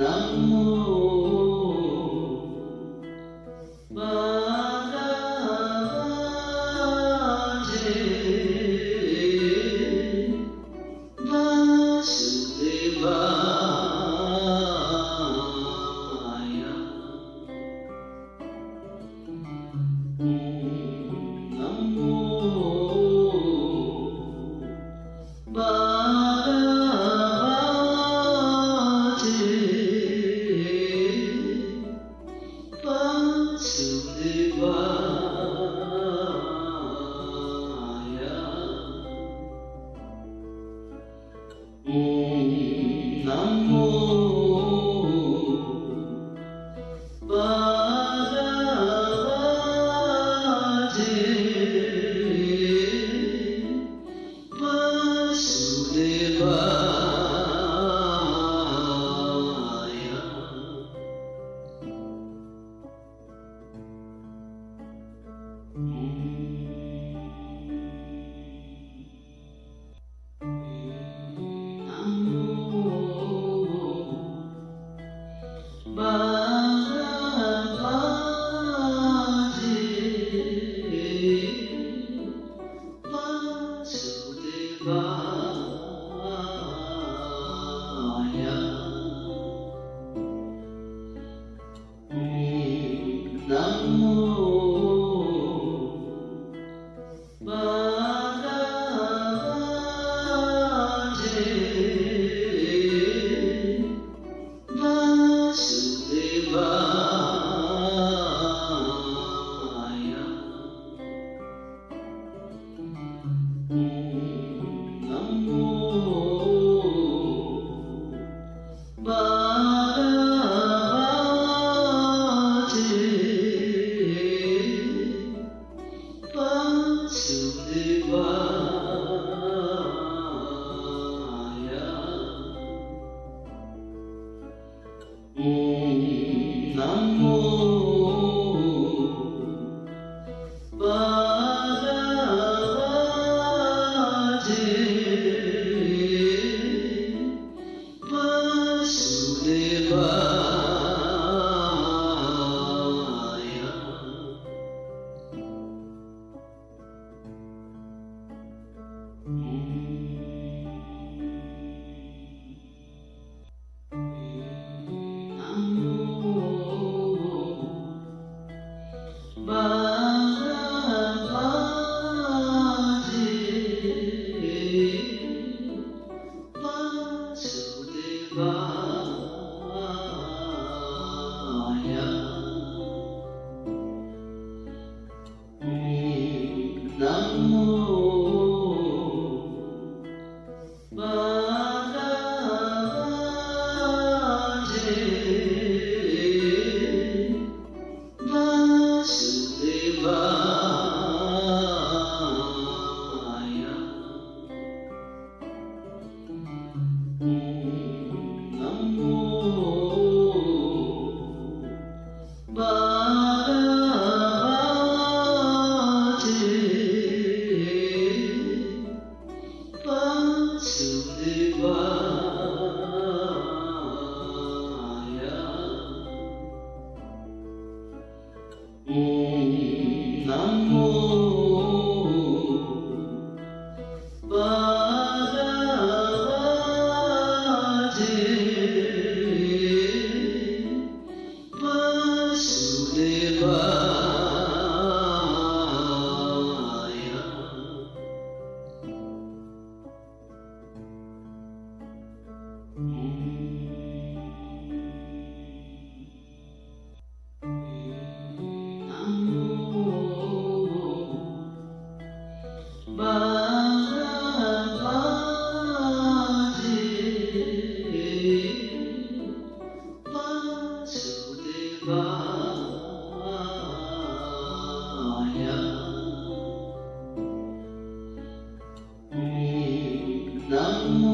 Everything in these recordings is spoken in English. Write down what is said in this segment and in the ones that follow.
Namor. Namo above. namor But não.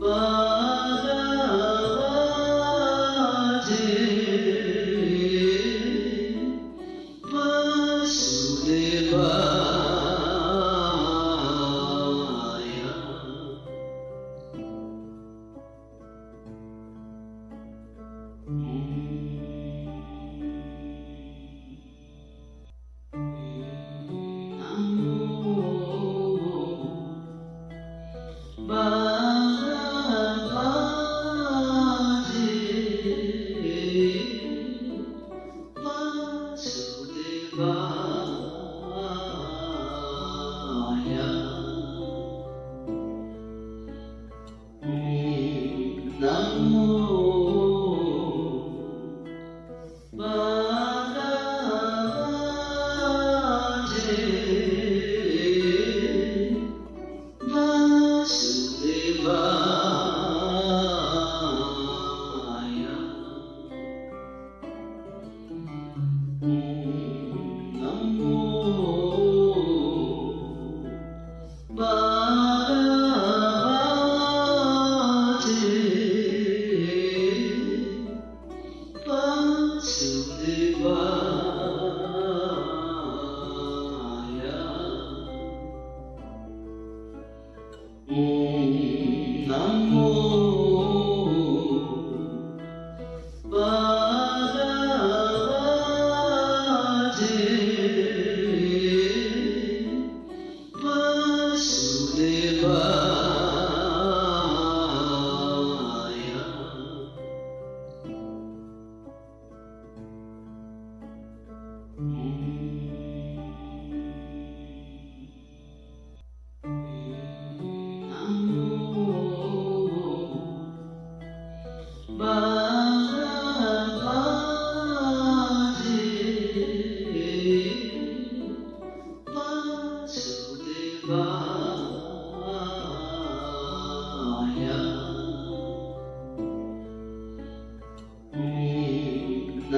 But Namo But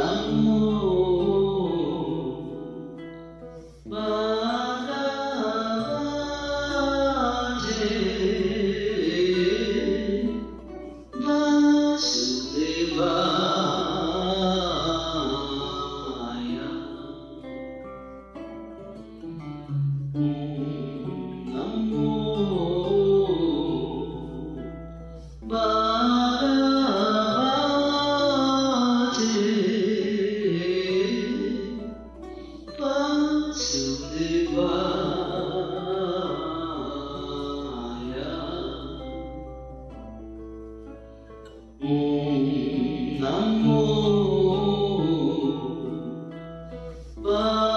amor. But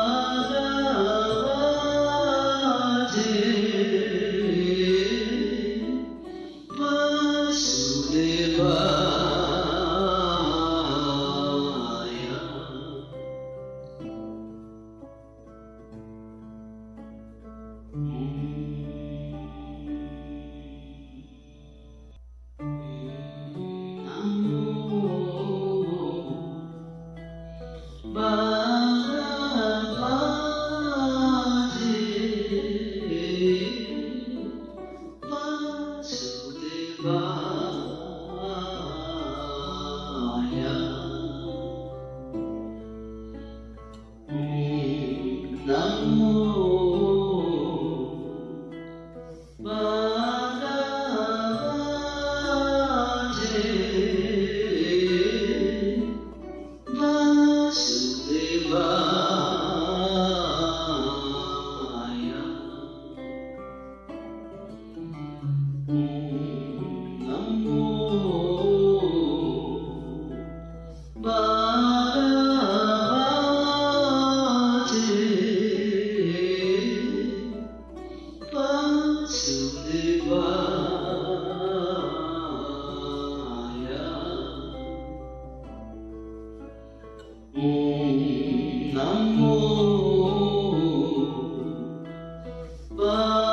Amém. But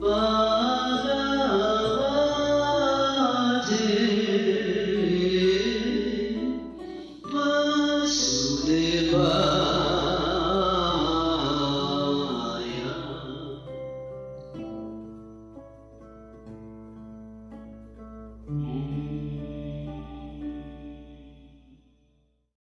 But